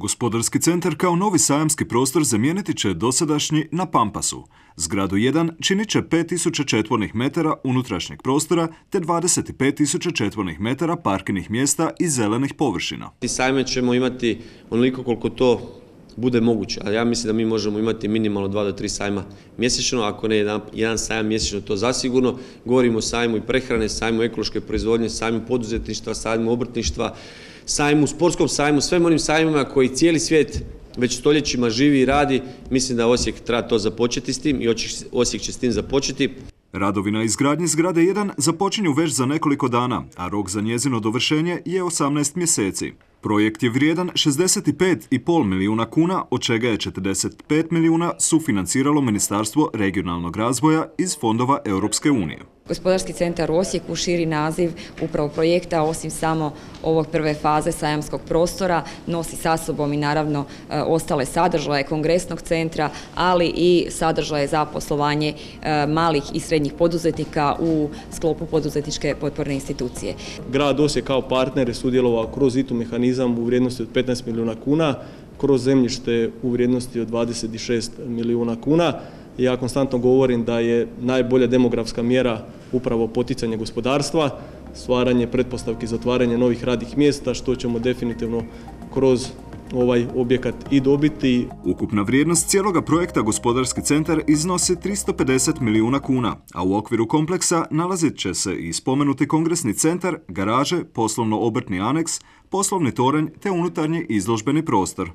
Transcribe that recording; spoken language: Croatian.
Gospodarski centar kao novi sajamski prostor zamijeniti će dosadašnji na Pampasu. Zgradu 1 činit će 5000 četvornih metara unutrašnjeg prostora te 25.000 četvornih metara parkirnih mjesta i zelenih površina. Sajme ćemo imati onoliko koliko to bude moguće, ali ja mislim da mi možemo imati minimalno dva do tri sajma mjesečno, ako ne jedan, jedan sajam mjesečno, to zasigurno. Govorimo o sajmu i prehrane, sajmu ekološke proizvodnje, sajmu poduzetništva, sajmu obrtništva, sajmu, sportskom sajmu, svem onim sajmima koji cijeli svijet već stoljećima živi i radi, mislim da Osijek treba to započeti s tim i Osijek će s tim započeti. Radovi na izgradnji zgrade 1 započinju već za nekoliko dana, a rok za njezino dovršenje je 18 mjeseci. Projekt je vrijedan 65,5 milijuna kuna, od čega je 45 milijuna sufinanciralo Ministarstvo regionalnog razvoja iz fondova Europske unije. Gospodarski centar u Osijeku širi naziv upravo projekta, osim samo ovog prve faze sajamskog prostora, nosi sa sobom i naravno e, ostale sadržaje kongresnog centra, ali i sadržaje za poslovanje e, malih i srednjih poduzetnika u sklopu poduzetničke potporne institucije. Grad Osijek kao partner je sudjelovao kroz ITU mehanizam u vrijednosti od 15 milijuna kuna, kroz zemljište u vrijednosti od 26 milijuna kuna. Ja konstantno govorim da je najbolja demografska mjera upravo poticanje gospodarstva, stvaranje pretpostavki za otvaranje novih radnih mjesta, što ćemo definitivno kroz ovaj objekat i dobiti. Ukupna vrijednost cijeloga projekta Gospodarski centar iznosi 350 milijuna kuna, a u okviru kompleksa nalazit će se i spomenuti kongresni centar, garaže, poslovno-obrtni aneks, poslovni toranj te unutarnji izložbeni prostor.